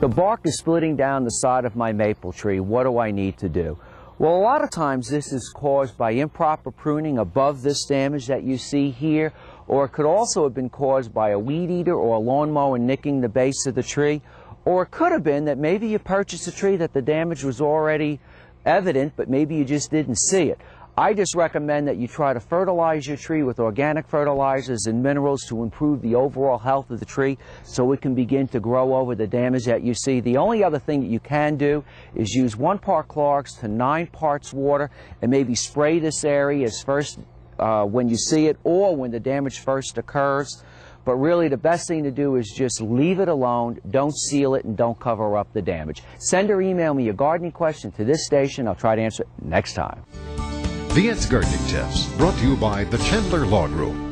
The bark is splitting down the side of my maple tree. What do I need to do? Well, a lot of times this is caused by improper pruning above this damage that you see here, or it could also have been caused by a weed eater or a lawnmower nicking the base of the tree, or it could have been that maybe you purchased a tree that the damage was already evident, but maybe you just didn't see it. I just recommend that you try to fertilize your tree with organic fertilizers and minerals to improve the overall health of the tree so it can begin to grow over the damage that you see. The only other thing that you can do is use one part Clorox to nine parts water and maybe spray this area as first uh, when you see it or when the damage first occurs. But really, the best thing to do is just leave it alone, don't seal it, and don't cover up the damage. Send or email me your gardening question to this station. I'll try to answer it next time. The Gardening Tips, brought to you by the Chandler Law Group.